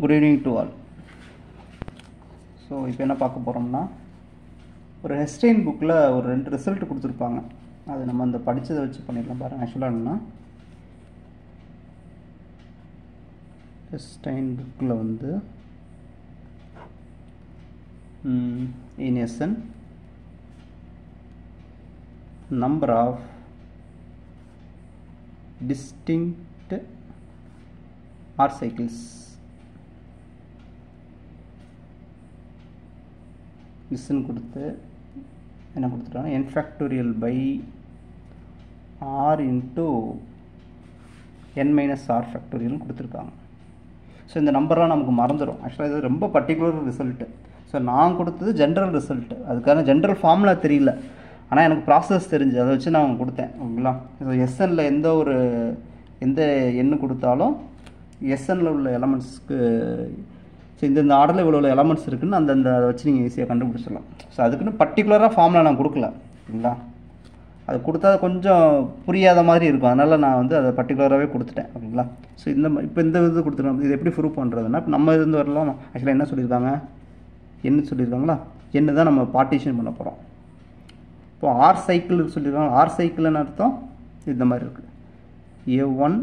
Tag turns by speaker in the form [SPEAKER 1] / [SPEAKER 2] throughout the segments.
[SPEAKER 1] Good evening to all so இப்போ என்ன பார்க்க போகிறோம்னா ஒரு ஹெஸ்டைன் புக்கில் ஒரு ரெண்டு ரிசல்ட் கொடுத்துருப்பாங்க. அது நம்ம அந்த படித்ததை வச்சு பண்ணிடலாம் பாருங்கள் ஆக்சுவலாக என்னன்னா ஹெஸ்டைன் புக்கில் வந்து in S N number of distinct R cycles. Listen கொடுத்து என்ன கொடுத்துட்டாங்க N factorial by R into N minus R ஃபேக்டோரியல்னு கொடுத்துருக்காங்க. ஸோ இந்த நம்பர்லாம் நமக்கு மறந்துடும் ஆக்சுவலாக இது ரொம்ப பர்டிகுலர் ரிசல்ட்டு ஸோ நான் கொடுத்தது ஜென்ரல் ரிசல்ட்டு அதுக்கான ஜென்ரல் ஃபார்முலா தெரியல. ஆனால் எனக்கு ப்ராசஸ் தெரிஞ்சு அதை வச்சு நான் கொடுத்தேன். ஓகேங்களா? ஸோ எஸ்எனில் எந்த ஒரு எந்த எண்ணு கொடுத்தாலும் எஸ்எனில் உள்ள எலமெண்ட்ஸ்க்கு ஸோ இந்த இந்த ஆர்டரில் இவ்வளோ இவ்வளோ எலமெண்ட்ஸ் இருக்குன்னு அந்தந்த அதை வச்சு நீங்கள் ஈஸியாக கண்டுபிடிச்சிடலாம். ஸோ அதுக்குன்னு பர்டிகுலராக ஃபார்மில் நான் கொடுக்கல. ஓகேங்களா அது கொடுத்தா அது கொஞ்சம் புரியாத மாதிரி இருக்கும். அதனால் நான் வந்து அதை பர்டிகுலராகவே கொடுத்துட்டேன். ஓகேங்களா ஸோ இந்த இப்போ இந்த இது கொடுத்துருக்கோம். இது எப்படி ப்ரூவ் பண்ணுறதுன்னா இப்போ நம்ம இருந்து வரலாம். ஆக்சுவலாக என்ன சொல்லியிருக்காங்க? என்ன சொல்லியிருக்காங்களா? என்ன தான் நம்ம பார்ட்டிஷன் பண்ண போகிறோம் இப்போ ஆர் சைக்கிள் சொல்லியிருக்காங்க. ஆர் சைக்கிள்னு அர்த்தம் இந்த மாதிரி இருக்குது A one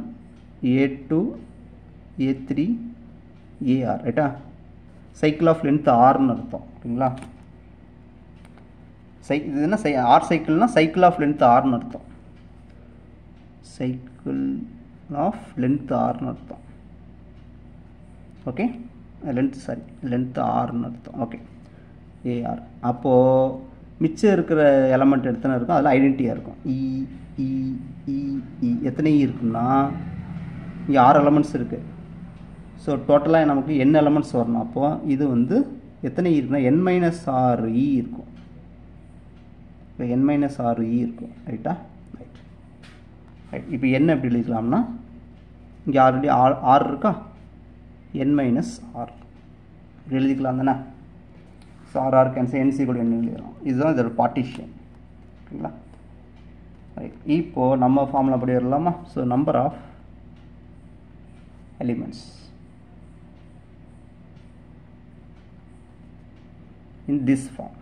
[SPEAKER 1] A two A three A R ரைட்டா சைக்கிள் ஆஃப் லென்த் ஆர்னு அர்த்தம் ஓகேங்களா சை இது என்ன சை ஆர் சைக்கிள்னா சைக்கிள் ஆஃப் லென்த் ஆர்னு அர்த்தம். சைக்கிள் ஆஃப் லென்த் ஆர்னு அர்த்தம். ஓகே லென்த் சாரி லென்த் ஆர்னு அர்த்தம். ஓகே ஏஆர் அப்போது மிச்சம் இருக்கிற எலமெண்ட் எத்தனை இருக்கும்? அதில் ஐடென்டிட்டியாக இருக்கும். இ இ இ இ எத்தனை இ இருக்குன்னா இங்கே ஆறு எலமெண்ட்ஸ் இருக்குது ஸோ டோட்டலாக நமக்கு என் எலமெண்ட்ஸ் வரணும். அப்போது இது வந்து எத்தனை e இ இருக்குன்னா என் மைனஸ் ஆறு இ இருக்கும். இப்போ என் மைனஸ் ஆறு இ இருக்கும். ரைட்டா ரைட் ரைட் இப்போ என்ன எப்படி எழுதிக்கலாம்னா இங்கே ஆல்ரெடி ஆர் ஆறு இருக்கா? என் மைனஸ் ஆர் இப்படி எழுதிக்கலாம் தானே? So R R cancel N C கூட என்ன எழுதிடும் இதுதான் இதோட பார்ட்டிஷியன் ஓகேங்களா ரைட் இப்போது நம்ம ஃபார்மில் படி வரலாமா? So number of elements in this form.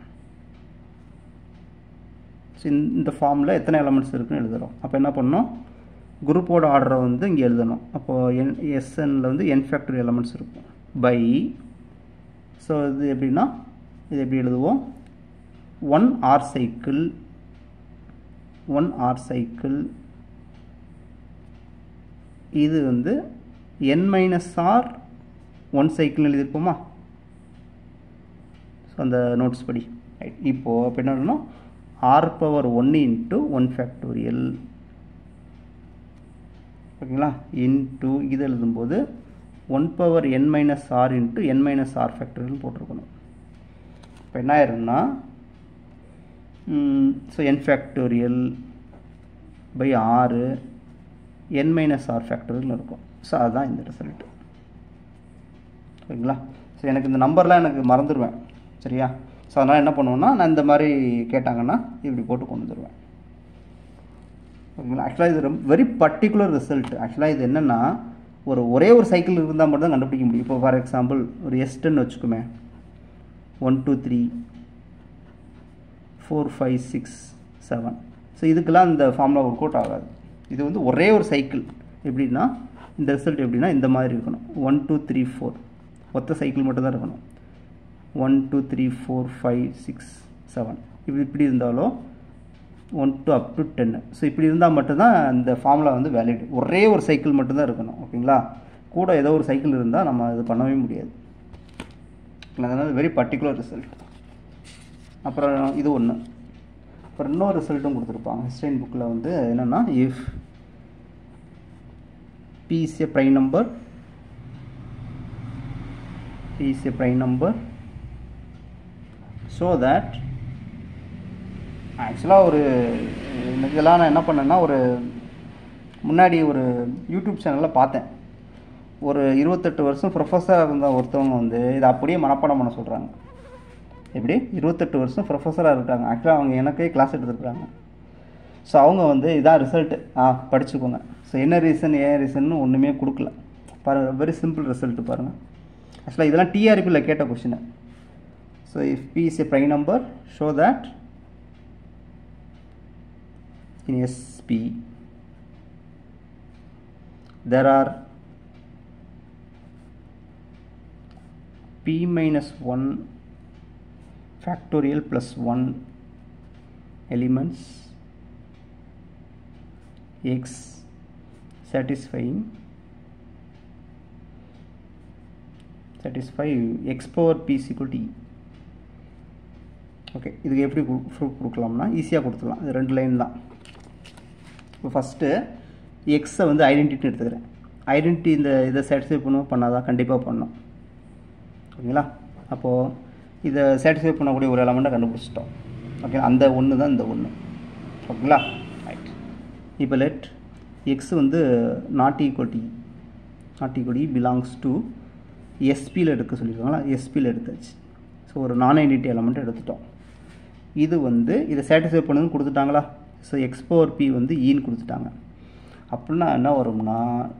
[SPEAKER 1] So இந்த ஃபார்மில் எத்தனை எலமெண்ட்ஸ் இருக்குன்னு எழுதுகிறோம் அப்போ என்ன பண்ணோம் குரூப்போட ஆர்டரை வந்து இங்கே எழுதணும். அப்போது என் எஸ்என்னில் வந்து என் ஃபேக்டரி எலமெண்ட்ஸ் இருக்கும். பை ஸோ இது எப்படின்னா இது எப்படி எழுதுவோம்? One R cycle one R cycle இது வந்து என் மைனஸ் ஆர் ஒன் சைக்கிள்னு எழுதியிருப்போமா? ஸோ அந்த நோட்ஸ் படி. ரைட் இப்போது இப்போ என்ன பண்ணணும் ஆர் பவர் ஒன்று இன்ட்டு ஒன் ஃபேக்டோரியல் ஓகேங்களா? இன்ட்டு இது எழுதும்போது one power N minus R into N minus R factorial போட்டிருக்கணும். இப்போ என்ன ஆயிரும்னா ஸோ என் ஃபேக்டோரியல் பை ஆறு என் மைனஸ் ஆர் ஃபேக்டோரியல் இருக்கும். ஸோ அதுதான் இந்த ரிசல்ட் ஓகேங்களா? ஸோ எனக்கு இந்த நம்பர்லாம் எனக்கு மறந்துடுவேன் சரியா? ஸோ அதனால் என்ன பண்ணுவேன்னா நான் இந்த மாதிரி கேட்டாங்கன்னா இப்படி போட்டு கொண்டு வந்துடுவேன் ஓகேங்களா? ஆக்சுவலாக இது ரொம்ப வெரி பர்டிகுலர் ரிசல்ட் ஆக்சுவலாக இது என்னென்னா ஒரு ஒரே ஒரு சைக்கிள் இருந்தால் மட்டும் தான் கண்டுபிடிக்க முடியும். இப்போ ஃபார் எக்ஸாம்பிள் ஒரு எஸ்டன்னு வச்சுக்கோமே. One two three four five six seven so இதுக்கெல்லாம் இந்த ஃபார்முலா ஒர்க் அவுட் ஆகாது. இது வந்து ஒரே ஒரு சைக்கிள் எப்படின்னா இந்த ரிசல்ட் எப்படின்னா இந்த மாதிரி இருக்கணும். ஒன் டூ த்ரீ ஃபோர் ஒத்த சைக்கிள் மட்டும் தான் இருக்கணும். One two three four five six seven இப்படி இப்படி இருந்தாலும் ஒன் டு அப் டு டென்னு ஸோ இப்படி இருந்தால் மட்டும்தான் இந்த ஃபார்முலா வந்து வேலிட் ஒரே ஒரு சைக்கிள் மட்டும்தான் இருக்கணும் ஓகேங்களா? கூட ஏதோ ஒரு சைக்கிள் இருந்தால் நம்ம இது பண்ணவே முடியாது. அதனால் வெரி பர்டிகுலர் ரிசல்ட் அப்புறம் இது ஒன்று அப்புறம் இன்னொரு ரிசல்ட்டும் கொடுத்துருப்பாங்க. ஹிஸ்டைன் புக்கில் வந்து என்னென்னா if P is a prime number P is number so that ஆக்சுவலாக ஒரு இதெல்லாம் நான் என்ன பண்ணேன்னா ஒரு முன்னாடி ஒரு யூடியூப் சேனலில் பார்த்தேன். ஒரு இருபத்தெட்டு வருஷம் ப்ரொஃபஸராக இருந்த ஒருத்தவங்க வந்து இதை அப்படியே மனப்பாடம் பண்ண சொல்கிறாங்க எப்படி? இருபத்தெட்டு வருஷம் ப்ரொஃபஸராக இருக்காங்க. ஆக்சுவலாக அவங்க எனக்கே கிளாஸ் எடுத்துருக்குறாங்க. ஸோ அவங்க வந்து இதான் ரிசல்ட்டு ஆ படிச்சுக்கோங்க. ஸோ என்ன ரீசன் ஏன் ரீசன்னு ஒன்றுமே கொடுக்கல. பாருங்கள் வெரி சிம்பிள் ரிசல்ட்டு பாருங்கள் ஆக்சுவலாக இதெல்லாம் டிஆர்பியில் கேட்ட கொஷினு So if P is a prime number, show that in SP there are P minus 1 factorial plus 1 elements x satisfying satisfy x power p is equal to e. Okay இதுக்கு எப்படி proof கொடுக்கலாம்னா ஈஸியாக கொடுத்துடலாம். இது ரெண்டு லைன் தான். இப்போ first எக்ஸை வந்து ஐடென்டிட்டி எடுத்துக்கிறேன். ஐடென்டிட்டி இந்த இதை சாட்டிஸ்ஃபை பண்ணுவோம் பண்ணாதான் கண்டிப்பாக பண்ணோம். ஓகேங்களா? அப்போது இதை சாட்டிஸ்ஃபை பண்ணக்கூடிய ஒரு எலமெண்ட்டை கண்டுபிடிச்சிட்டோம். ஓகே அந்த ஒன்று தான் இந்த ஒன்று ஓகேங்களா? ரைட் இப்போ லெட் எக்ஸ் வந்து not equal D not equal D belongs to எஸ்பியில் எடுக்க சொல்லியிருக்காங்களா? எஸ்பியில் எடுத்தாச்சு. ஸோ ஒரு நான் ஐடென்டிட்டி எலமெண்ட் எடுத்துட்டோம். இது வந்து இதை சாட்டிஸ்ஃபை பண்ணுதுன்னு கொடுத்துட்டாங்களா? ஸோ எக்ஸ் பவர் பி வந்து e ஈன்னு கொடுத்துட்டாங்க. அப்படின்னா என்ன வரும்னா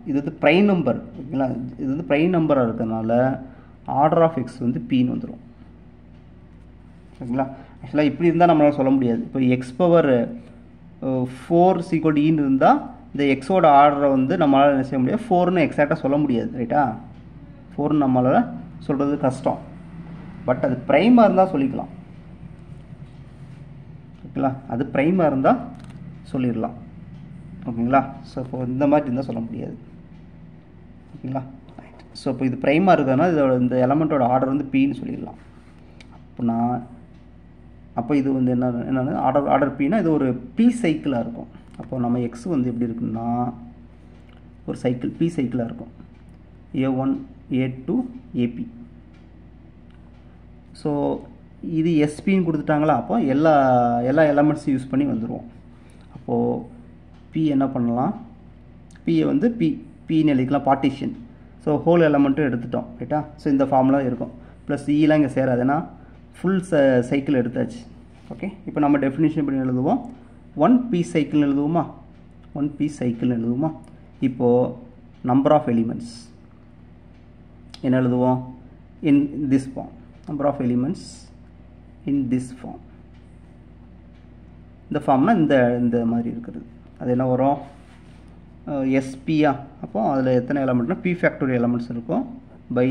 [SPEAKER 1] இது வந்து ப்ரைம் நம்பர் ஓகேங்களா இது வந்து ப்ரைம் நம்பராக இருக்கிறதுனால ஆர்டர் ஆஃப் எக்ஸ் வந்து பின்னு வந்துடும் ஓகேங்களா ஆக்சுவலாக இப்படி இருந்தால் நம்மளால் சொல்ல முடியாது. இப்போ எக்ஸ் பவர் ஃபோர் சீக்வல் ஈன்னு இருந்தால் இந்த எக்ஸோட ஆர்டரை வந்து நம்மளால் என்ன செய்ய முடியாது? ஃபோர்னு எக்ஸாக்டாக சொல்ல முடியாது. ரைட்டா ஃபோர்னு நம்மளால் சொல்கிறது கஷ்டம். பட் அது ப்ரைமாக இருந்தால் சொல்லிக்கலாம். ஓகேங்களா? அது ப்ரைமாக இருந்தால் சொல்லிடலாம். ஓகேங்களா? ஸோ இப்போ இந்த மாதிரி இருந்தால் சொல்ல முடியாது. ஓகேங்களா? ஸோ இப்போ இது ப்ரைமாக இருக்கிறதுனால இதோட இந்த எலமெண்ட்டோட ஆர்டர் வந்து பின்னு சொல்லிடலாம். அப்படின்னா அப்போ இது வந்து என்ன என்னென்னா ஆர்டர் ஆர்டர் பின்னா இது ஒரு பி சைக்கிளாக இருக்கும். அப்போ நம்ம எக்ஸ் வந்து எப்படி இருக்குன்னா ஒரு சைக்கிள் பி சைக்கிளாக இருக்கும். A one A two A P so இது எஸ்பின்னு கொடுத்துட்டாங்களா அப்போ எல்லா எல்லா எலமெண்ட்ஸும் யூஸ் பண்ணி வந்துடுவோம் அப்போது பி என்ன பண்ணலாம்? பியை வந்து பி பின்னு எழுதிக்கலாம் பார்ட்டிஷன் ஸோ ஹோல் எலமெண்ட்டும் எடுத்துட்டோம் ரைட்டா ஸோ இந்த ஃபார்ம்லாம் இருக்கும். ப்ளஸ் இலாம் e இங்கே சேராது. ஏன்னா ஃபுல் ச சைக்கிள் எடுத்தாச்சு. ஓகே இப்போ நம்ம டெஃபினேஷன் பண்ணி எழுதுவோம். ஒன் பி சைக்கிள்னு எழுதுவோமா? ஒன் பி சைக்கிள்னு எழுதுவோமா? இப்போது நம்பர் ஆஃப் எலிமெண்ட்ஸ் என்ன எழுதுவோம்? In this form number of elements in this form இந்த ஃபார்ம்னால் இந்த இந்த மாதிரி இருக்கிறது. அது என்ன வரும்? எஸ்பியா அப்போ அதில் எத்தனை எலமெண்ட்னா பி ஃபேக்டோரியல் எலமெண்ட்ஸ் இருக்கும். By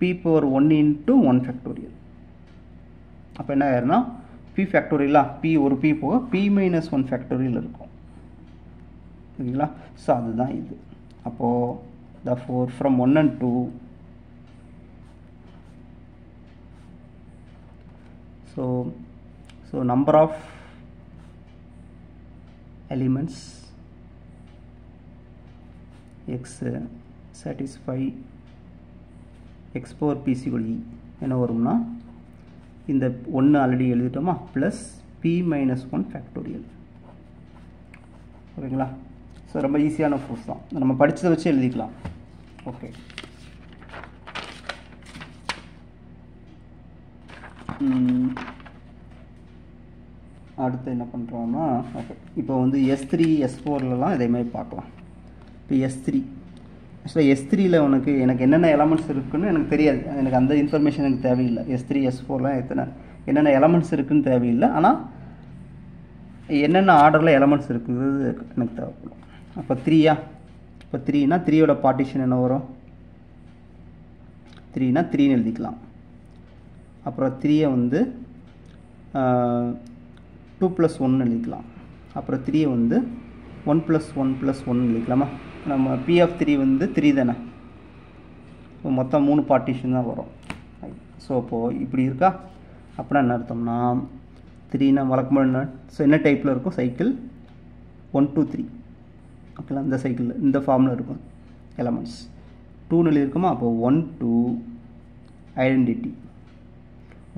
[SPEAKER 1] P power one into one factorial அப்போ என்ன ஆயிருன்னா பி ஃபேக்டோரியலா பி ஒரு பி போக பி மைனஸ் ஒன் ஃபேக்டோரியல் இருக்கும். ஓகேங்களா ஸோ அதுதான் இது. அப்போது the four from one and two so so number of elements x satisfy x power p equal e. என்ன வரும்னா இந்த ஒன்று already எழுதிட்டோமா? Plus P minus one factorial ஓகேங்களா ஸோ ரொம்ப ஈஸியான ஃபோர்ஸ் தான். நம்ம படித்ததை வச்சு எழுதிக்கலாம். ஓகே அடுத்து என்ன பண்ணுறோம்னா ஓகே இப்போ வந்து எஸ் த்ரீ எஸ் ஃபோர்லலாம் இதேமாதிரி பார்க்கலாம். இப்போ எஸ் த்ரீ ஆக்சுவலாக எஸ் த்ரீயில் உனக்கு எனக்கு என்னென்ன எலமெண்ட்ஸ் இருக்குன்னு எனக்கு தெரியாது. எனக்கு அந்த இன்ஃபர்மேஷன் எனக்கு தேவையில்லை. எஸ் த்ரீ எஸ் ஃபோர்லாம் எத்தனை என்னென்ன எலமெண்ட்ஸ் இருக்குன்னு தேவையில்லை. ஆனால் என்னென்ன ஆர்டரில் எலமெண்ட்ஸ் இருக்குது எனக்கு தேவைப்படும். அப்போ த்ரீயா இப்போ த்ரீனா த்ரீயோட பார்ட்டிஷன் என்ன வரும்? த்ரீனா த்ரீன்னு எழுதிக்கலாம். அப்புறம் த்ரீயை வந்து டூ ப்ளஸ் ஒன் எழுதிக்கலாம். அப்புறம் த்ரீயை வந்து one plus one plus one எழுதிக்கலாமா? நம்ம பி ஆஃப் த்ரீ வந்து த்ரீ தானே? இப்போ மொத்தம் மூணு பார்ட்டிஷன் தான் வரும். ஸோ இப்போது இப்படி இருக்கா? அப்படின்னா என்ன அர்த்தம்னா த்ரீனா வழக்கமாக என்ன? ஸோ என்ன டைப்பில் இருக்கும்? சைக்கிள் ஒன் டூ த்ரீ ஓகேங்களா? இந்த சைக்கிளில் இந்த ஃபார்மில் இருக்கும். எலமெண்ட்ஸ் டூன்னு எழுதியிருக்கோமா? அப்போ ஒன் டூ ஐடென்டிட்டி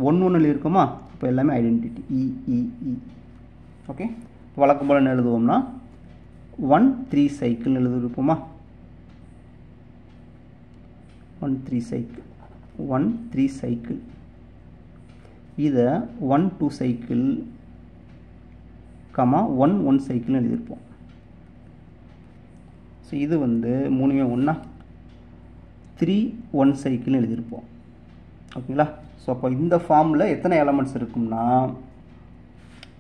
[SPEAKER 1] ஒன் ஒன்றில் இருக்குமா? இப்போ எல்லாமே ஐடென்டிட்டி இஇஇ ஓகே வழக்கம் போல் என்ன எழுதுவோம்னா ஒன் த்ரீ சைக்கிள்னு எழுதிருப்போமா one three cycle one three cycle இதை one two cycle comma one one சைக்கிள்னு எழுதியிருப்போம். ஸோ இது வந்து மூணுமே ஒன்றா த்ரீ ஒன் சைக்கிள்னு எழுதியிருப்போம். ஓகேங்களா ஸோ அப்போ இந்த ஃபார்மில் எத்தனை எலமெண்ட்ஸ் இருக்கும்னா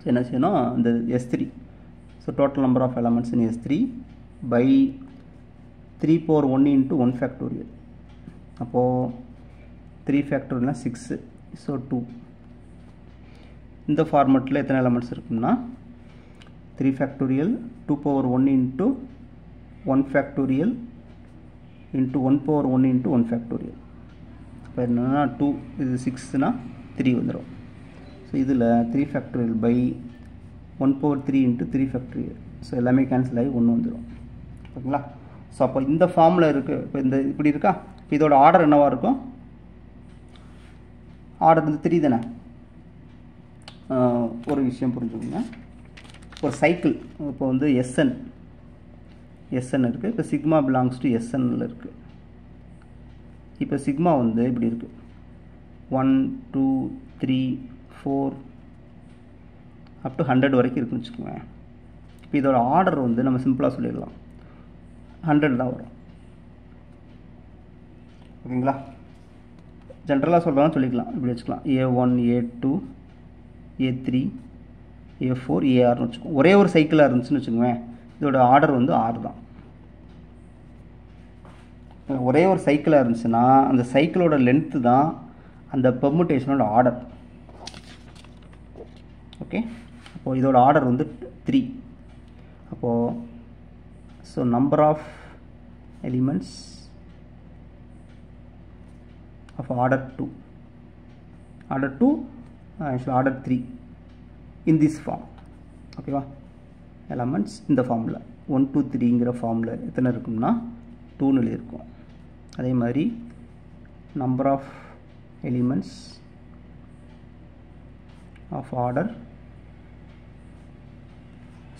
[SPEAKER 1] என்ன செய்யணும்? இந்த S three so total number of elements in S three by three power one into one factorial அப்போது த்ரீ ஃபேக்டோரியல்னால் சிக்ஸு ஸோ டூ இந்த ஃபார்மெட்டில் எத்தனை எலமெண்ட்ஸ் இருக்கும்னா three factorial two power one into one factorial into one power one into one factorial இப்போ என்னென்னா two இது சிக்ஸ்னால் த்ரீ வந்துடும் ஸோ இதில் three factorial by one power three into three factorial so எல்லாமே கேன்சல் ஆகி ஒன்று வந்துடும் ஓகேங்களா? ஸோ அப்போ இந்த ஃபார்மில் இருக்குது இப்போ இந்த இப்படி இருக்கா? இப்போ இதோட ஆர்டர் என்னவாக இருக்கும்? ஆர்டர் வந்து த்ரீ தானே? ஒரு விஷயம் புரிஞ்சுக்கோங்க. ஒரு சைக்கிள் இப்போ வந்து எஸ்என் எஸ்என் இருக்குது இப்போ சிக்மா பிலாங்ஸ் டு எஸ்என்னில் இருக்குது இப்போ சிக்மா வந்து இப்படி இருக்குது one two three four up to hundred வரைக்கும் இருக்குன்னு வச்சுக்கோங்க இப்போ இதோட ஆர்டர் வந்து நம்ம சிம்பிளாக சொல்லிடலாம். ஹண்ட்ரட் தான் வரும். ஓகேங்களா? ஜென்ரலாக சொல்கிறதா சொல்லிக்கலாம். இப்படி வச்சுக்கலாம். A one A two A three A four ஏஆர்னு வச்சுக்கோங்க. ஒரே ஒரு சைக்கிளாக இருந்துச்சுன்னு வச்சுக்கோங்க இதோட ஆர்டர் வந்து ஆறு தான். ஒரே ஒரு சைக்கிளாக இருந்துச்சுன்னா அந்த சைக்கிளோட லென்த்து தான் அந்த பெர்முட்டேஷனோட ஆர்டர் ஓகே அப்போது இதோட ஆர்டர் வந்து த்ரீ அப்போது so number of elements of order two order two actually order three in this form ஓகேவா எலமெண்ட்ஸ் இந்த ஃபார்மில் ஒன் டூ த்ரீங்கிற ஃபார்மில் எத்தனை இருக்கும்னா டூன்னு எழுதியிருக்கோம் அதே மாதிரி number of elements of order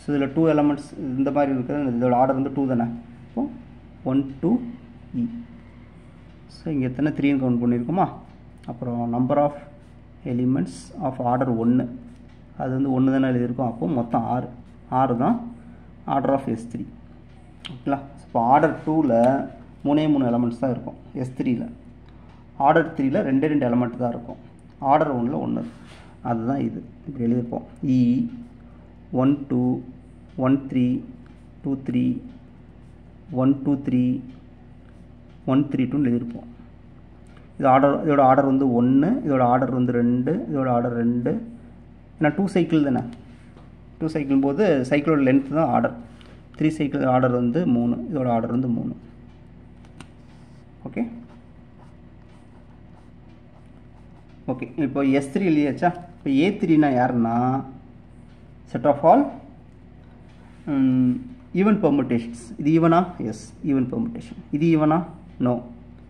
[SPEAKER 1] so இதில் டூ எலமெண்ட்ஸ் இந்த மாதிரி இருக்கிறது இதோட ஆர்டர் வந்து டூ தானே? இப்போ one two e e. So இங்கே எத்தனை? த்ரீன்னு கவுண்ட் பண்ணியிருக்கோமா? அப்புறம் number of elements of order ஒன்று அது வந்து ஒன்று தானே எழுதியிருக்கோம். அப்போது மொத்தம் ஆறு. ஆறு தான் ஆர்டர் ஆஃப் எஸ் த்ரீ ஓகேங்களா இப்போ ஆர்டர் டூவில் மூணே மூணு எலமெண்ட்ஸ் தான் இருக்கும். எஸ் த்ரீயில் ஆர்டர் த்ரீயில் ரெண்டே ரெண்டு எலமெண்ட் தான் இருக்கும். ஆர்டர் ஒன்றில் ஒன்று அதுதான் இது. இப்படி எழுதியிருப்போம். E one two one three two three one two three one three டூன்னு எழுதியிருப்போம். இது ஆர்டர் இதோட ஆர்டர் வந்து ஒன்று இதோட ஆர்டர் வந்து ரெண்டு இதோட ஆர்டர் ரெண்டு. ஏன்னா டூ சைக்கிள் தானே? டூ சைக்கிள் போது சைக்கிளோட லென்த் தான் ஆர்டர் த்ரீ சைக்கிள் ஆர்டர் வந்து மூணு இதோட ஆர்டர் வந்து மூணு. ஓகே ஓகே இப்போ எஸ் த்ரீ எழுதியாச்சா இப்போ ஏ த்ரீனா யாருன்னா? Set of all even permutations இது ஈவனா எஸ் ஈவன் பெர்முட்டேஷன் இது ஈவனா நோ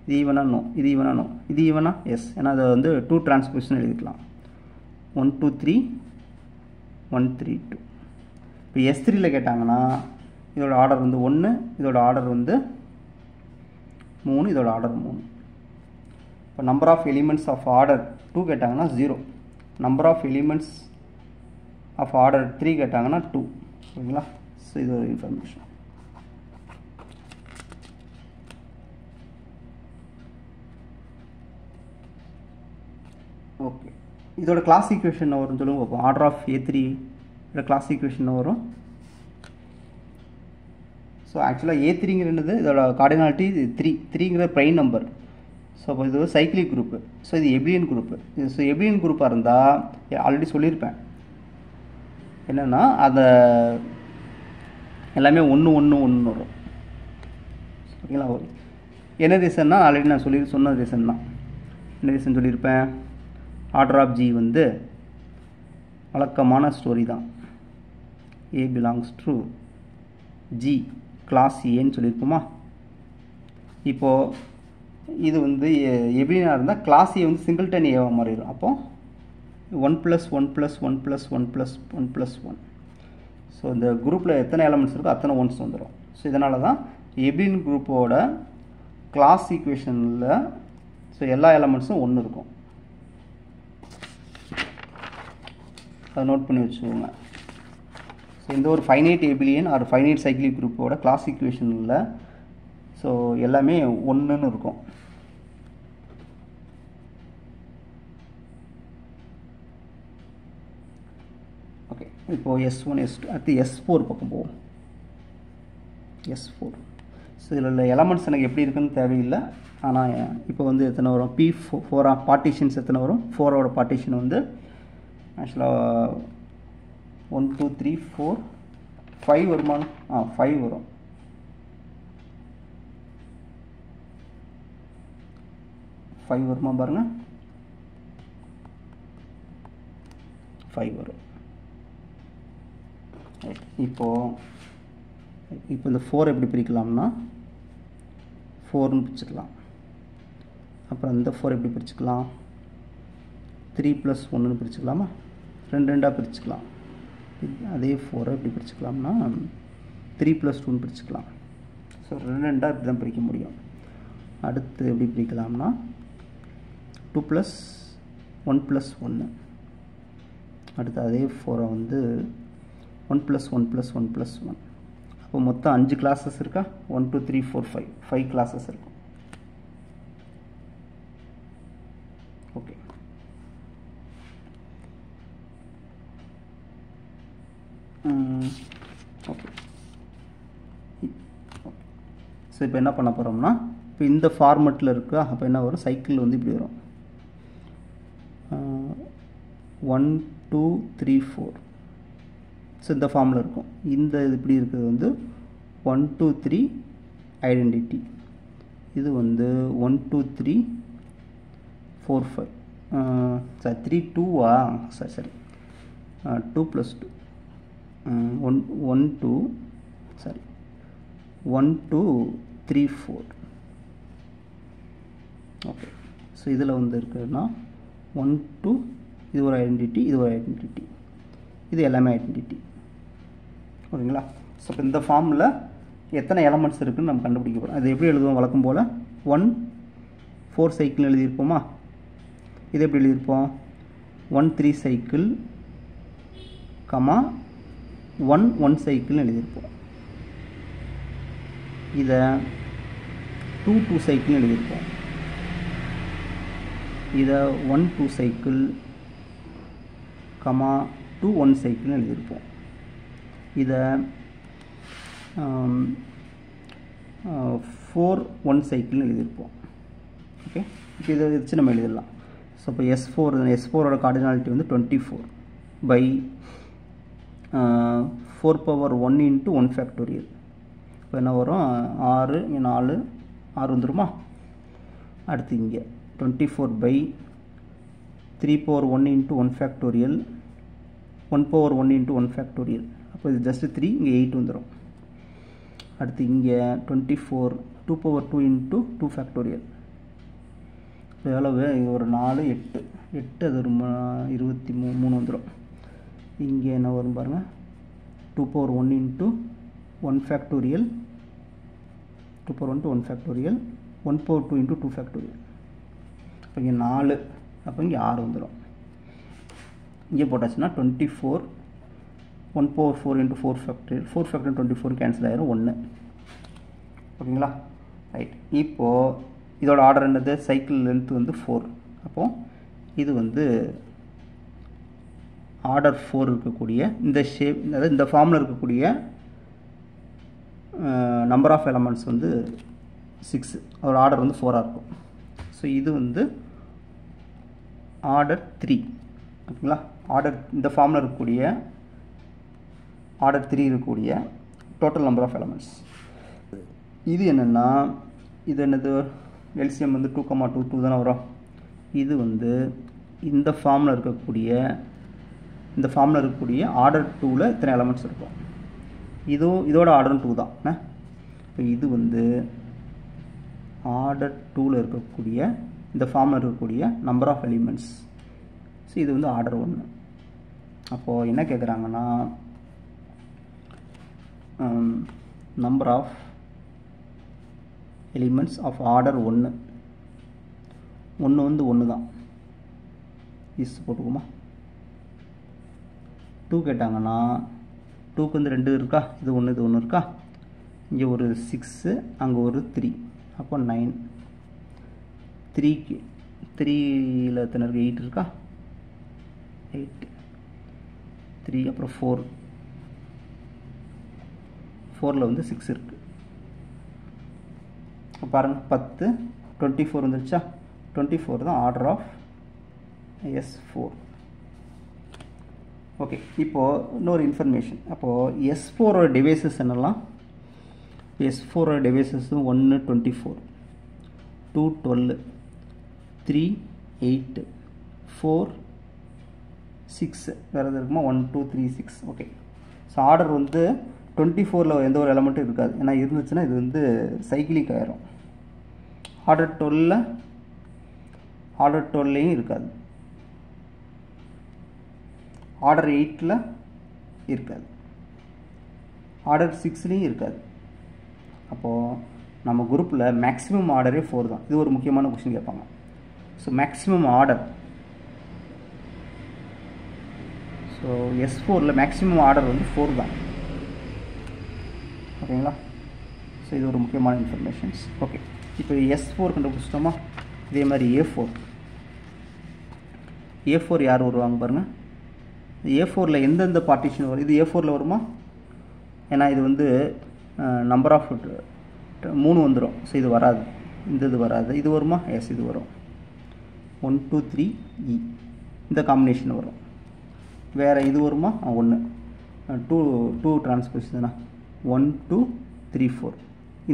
[SPEAKER 1] இது ஈவனா நோ இது ஈவனா நோ இது ஈவனா எஸ் ஏன்னா அதை வந்து டூ டிரான்ஸ்போஷன் எழுதிக்கலாம். One two three one three two இப்போ எஸ் த்ரீயில் கேட்டாங்கன்னா இதோட ஆர்டர் வந்து ஒன்று இதோட ஆர்டர் வந்து மூணு இதோட ஆர்டர் மூணு. இப்போ number of elements of order two கேட்டாங்கன்னா zero number of elements of order three கேட்டாங்கன்னா டூ ஓகேங்களா ஸோ இது ஒரு இன்ஃபர்மேஷன் ஓகே இதோட கிளாஸ் ஈக்குவேஷன் வரும்னு சொல்லுங்க பார்ப்போம். ஆர்டர் ஆஃப் ஏ த்ரீ இதோட கிளாஸ் ஈக்குவேஷன் வரும்? ஸோ ஆக்சுவலாக ஏ த்ரீங்கிறது இதோட கார்டினாலிட்டி த்ரீ த்ரீங்கிற ப்ரைம் நம்பர் ஸோ அப்போ இது ஒரு சைக்கிளிக் குரூப்பு ஸோ இது எபிலியன் குரூப்பு இது ஸோ எபிலியன் குரூப்பாக இருந்தால் ஆல்ரெடி சொல்லியிருப்பேன். என்னென்னா அதை எல்லாமே ஒன்று ஒன்று ஒன்று வரும். ஓகேங்களா என்ன ரீசன்னா ஆல்ரெடி நான் சொல்லி சொன்ன ரீசன் தான். என்ன ரீசன் சொல்லியிருப்பேன்? ஆர்டர் ஆஃப் ஜி வந்து வழக்கமான ஸ்டோரி தான். A belongs to G class ஏன்னு சொல்லியிருக்குமா இப்போது இது வந்து எப்படின்னா இருந்தால் கிளாஸ் ஏ வந்து சிங்கிள்டன் ஏவாக மாறிடும். அப்போது one plus one plus one plus one plus one plus one so இந்த குரூப்பில் எத்தனை எலமெண்ட்ஸ் இருக்கோ அத்தனை ஒன்ஸ் வந்துடும் ஸோ இதனால தான் எபின் குரூப்போட கிளாஸ் ஈக்குவேஷனில் ஸோ எல்லா எலமெண்ட்ஸும் ஒன்று இருக்கும். அதை நோட் பண்ணி வச்சுக்கோங்க. எந்த ஒரு finite abelian or finite cyclic குரூப்போட கிளாஸ் ஈக்குவேஷனில் ஸோ எல்லாமே ஒன்றுன்னு இருக்கும். ஓகே இப்போது எஸ் ஒன் எஸ் டூ அடுத்து எஸ் ஃபோர் பக்கம் போவோம். எஸ் ஃபோர் ஸோ இதில் உள்ள எலமெண்ட்ஸ் எனக்கு எப்படி இருக்குன்னு தேவையில்லை. ஆனால் இப்போ வந்து எத்தனை வரும்? பி ஃபோ ஃபோரா பார்ட்டிஷன்ஸ் எத்தனை வரும்? ஃபோரோட பார்ட்டிஷன் வந்து ஆக்சுவலாக one two three four five வருமானம் ஆ ஃபைவ் வரும். ஃபைவ் வருமா பாருங்கள் ஃபைவ் வரும். இப்போது இப்போ இந்த ஃபோர் எப்படி பிரிக்கலாம்னா ஃபோர்னு பிரிச்சுக்கலாம் அப்புறம் இந்த ஃபோர் எப்படி பிரிச்சுக்கலாம்? த்ரீ ப்ளஸ் ஒன்றுன்னு பிரிச்சுக்கலாமா? ரெண்டு ரெண்டாக பிரிச்சுக்கலாம். அதே ஃபோரை எப்படி பிரிச்சுக்கலாம்னா த்ரீ ப்ளஸ் டூன்னு பிரிச்சுக்கலாம் ஸோ ரெண்டு ரெண்டாக இப்படி தான் பிரிக்க முடியும். அடுத்து எப்படி பிரிக்கலாம்னா டூ ப்ளஸ் ஒன் ப்ளஸ் ஒன்று அடுத்து அதே ஃபோரை வந்து one plus one plus one plus one அப்போ மொத்தம் அஞ்சு கிளாஸஸ் இருக்கா? One two three four five five classes இருக்கும் ஓகே ஓகே ஸோ இப்போ என்ன பண்ண போகிறோம்னா இப்போ இந்த ஃபார்மெட்டில் இருக்கா அப்போ என்ன வரும்? சைக்கிள் வந்து இப்படி வரும். One two three four so இந்த ஃபார்மில் இருக்கும். இந்த இது இப்படி இருக்கிறது வந்து ஒன் டூ த்ரீ ஐடென்டிட்டி இது வந்து one two three four five sir three டூவா சரி சரி. Two plus two one one two sorry one two three four. Okay so இதில் வந்து இருக்குதுன்னா ஒன் டூ இது ஒரு ஐடென்டிட்டி இது ஒரு ஐடென்டிட்டி. இது எல்லாமே ஐடென்டிட்டி. ஓகேங்களா? ஸோ இப்போ இந்த ஃபார்மில் எத்தனை எலமெண்ட்ஸ் இருக்குதுன்னு நம்ம கண்டுபிடிக்க போகிறோம் அது எப்படி எழுதுவோம் வழக்கம் போல்? ஒன் ஃபோர் சைக்கிள் எழுதியிருப்போமா? இது எப்படி எழுதியிருப்போம்? One three cycle comma one one சைக்கிள்னு எழுதியிருப்போம். இதை டூ டூ சைக்கிள்னு எழுதியிருப்போம். இதை one two cycle comma two one சைக்கிள்னு எழுதியிருப்போம். இதை ஃபோர் ஒன் சைக்கிள்னு எழுதியிருப்போம். ஓகே இப்போ இதை வச்சு நம்ம எழுதிடலாம். ஸோ இப்போ எஸ் ஃபோர் எஸ் ஃபோரோட கார்டினாலிட்டி வந்து twenty four by four power one into one factorial இப்போ என்ன வரும்? ஆறு நாலு ஆறு வந்துருமா? அடுத்து இங்கே twenty four by three power one into one factorial one power one into one factorial அப்போ இது ஜஸ்ட்டு த்ரீ இங்கே எயிட் வந்துடும் அடுத்து இங்கே twenty four two power two into two factorial இப்போ எவ்வளவு ஒரு நாலு எட்டு. எட்டு அது ஒரு இருபத்தி மூணு இங்கே என்ன வரும் பாருங்கள் two power one into one factorial two power one to one factorial one power two into two factorial அப்போ இங்கே நாலு அப்போ இங்கே ஆறு வந்துடும் இங்கே போட்டாச்சுன்னா twenty four one power four into four factorial four factorial twenty four cancel ஆயிரும் ஒன்று ஓகேங்களா? ரைட் இப்போது இதோட ஆர்டர் என்னது? சைக்கிள் லென்த் வந்து ஃபோர் அப்போது இது வந்து ஆர்டர் ஃபோர் இருக்கக்கூடிய இந்த ஷேப் அதாவது இந்த ஃபார்மில் இருக்கக்கூடிய நம்பர் ஆஃப் எலமெண்ட்ஸ் வந்து சிக்ஸ் அதோட ஆர்டர் வந்து ஃபோராக இருக்கும். ஸோ இது வந்து ஆர்டர் த்ரீ ஓகேங்களா? ஆர்டர் இந்த ஃபார்மில் இருக்கக்கூடிய ஆர்டர் த்ரீ இருக்கக்கூடிய டோட்டல் நம்பர் ஆஃப் எலமெண்ட்ஸ் இது என்னென்னா இது என்னது? எல்சிஎம் வந்து டூ கமா டூ டூ தானே வரும். இது வந்து இந்த ஃபார்மில் இருக்கக்கூடிய இந்த ஃபார்மில் இருக்கக்கூடிய ஆர்டர் டூவில் இத்தனை எலமெண்ட்ஸ் இருக்கும். இதோ இதோட ஆர்டர் டூ தான். என்ன? இப்போ இது வந்து ஆர்டர் டூவில் இருக்கக்கூடிய இந்த ஃபார்மில் இருக்கக்கூடிய நம்பர் ஆஃப் எலிமெண்ட்ஸ் ஸோ இது வந்து ஆர்டர் ஒன்று அப்போது என்ன கேட்குறாங்கன்னா number of elements of order ஒன்று ஒன்று வந்து ஒன்று தான் இஸ் போட்டுக்குமா? டூ கேட்டாங்கன்னா டூக்கு வந்து ரெண்டு இருக்கா? இது ஒன்று இது ஒன்று இருக்கா? இங்கே ஒரு சிக்ஸு அங்கே ஒரு த்ரீ அப்போ நைன் த்ரீக்கு த்ரீயில் எத்தனை இருக்குது எயிட் இருக்கா? எயிட் த்ரீ அப்புறம் ஃபோர் ஃபோரில் வந்து சிக்ஸ் இருக்குது பாருங்கள் பத்து டுவெண்ட்டி ஃபோர் வந்துருச்சா? டுவெண்ட்டி ஃபோர் தான் order of S four okay இப்போது இன்னொரு இன்ஃபர்மேஷன் அப்போது எஸ் ஃபோரோட டிவைசஸ் என்னெல்லாம்? எஸ் ஃபோரோட டிவைசஸும் ஒன்று twenty four two twelve three eight four six வேறு எது இருக்குமா? One two three six okay so order வந்து டுவெண்ட்டி ஃபோரில் எந்த ஒரு எலமெண்ட்டும் இருக்காது. ஏன்னா இருந்துச்சுன்னா இது வந்து சைக்கிளிக் ஆயிரும். ஆர்டர் டுவெல்ல ஆர்டர் டுவெல்லையும் இருக்காது. ஆர்டர் எயிட்டில் இருக்காது. ஆர்டர் சிக்ஸ்லேயும் இருக்காது. அப்போது நம்ம குரூப்பில் மேக்ஸிமம் ஆர்டரே ஃபோர் தான். இது ஒரு முக்கியமான கொஷின் கேட்பாங்க. So maximum order so S ஃபோரில் மேக்ஸிமம் ஆர்டர் வந்து ஃபோர் தான். ஓகேங்களா? ஸோ இது ஒரு முக்கியமான இன்ஃபர்மேஷன்ஸ் ஓகே இப்போ எஸ் ஃபோர் கண்டுபிடிச்சிட்டோமா? இதே மாதிரி ஏ ஃபோர் ஏ ஃபோர் யார் வருவாங்க பாருங்கள் ஏ ஃபோரில் எந்தெந்த பார்ட்டிஷன் வரும்? இது ஏ ஃபோரில் வருமா? ஏன்னா இது வந்து நம்பர் ஆஃப் மூணு வந்துடும் ஸோ இது வராது. இந்த இது வராது. இது வருமா? எஸ் இது வரும். ஒன் டூ த்ரீ இ இந்த காம்பினேஷன் வரும். வேறு இது வருமா? ஒன்று டூ டூ டிரான்ஸ்போசிஷனா ஒன் டூ த்ரீ ஃபோர்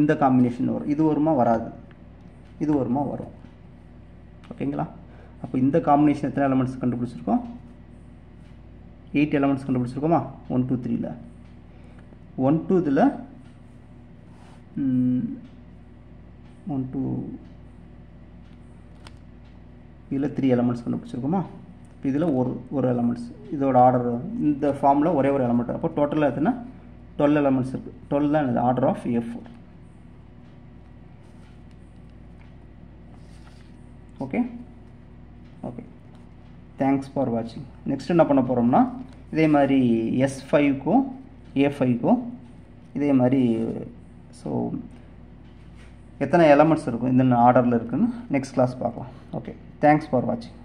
[SPEAKER 1] இந்த காம்பினேஷன் வரும். இது வருமா? வராது. இது வருமா? வரும். ஓகேங்களா அப்போ இந்த காம்பினேஷன் எத்தனை எலமெண்ட்ஸ் கண்டுபிடிச்சிருக்கோம்? எயிட் எலமெண்ட்ஸ் கண்டுபிடிச்சிருக்கோமா? ஒன் டூ த்ரீல ஒன் டூ இதில் ஒன் டூ இதில் த்ரீ எலமெண்ட்ஸ் கண்டுபிடிச்சிருக்கோமா? இப்போ இதில் ஒரு ஒரு எலமெண்ட்ஸ் இதோட ஆர்டர் இந்த ஃபார்மில் ஒரே ஒரு எலமெண்ட் அப்போ டோட்டலாக எத்தனை? டுவெல் எலமெண்ட்ஸ் இருக்குது டுவெல் தான் இது order of A four okay okay thanks for வாட்சிங் நெக்ஸ்ட் என்ன பண்ண போகிறோம்னா இதே மாதிரி எஸ் ஃபைவ்க்கும் ஏ ஃபைவ்க்கும் இதே மாதிரி ஸோ எத்தனை எலமெண்ட்ஸ் இருக்கும்? இந்த ஆர்டரில் இருக்குதுன்னு நெக்ஸ்ட் கிளாஸ் பார்க்கலாம். ஓகே தேங்க்ஸ் ஃபார் வாட்சிங்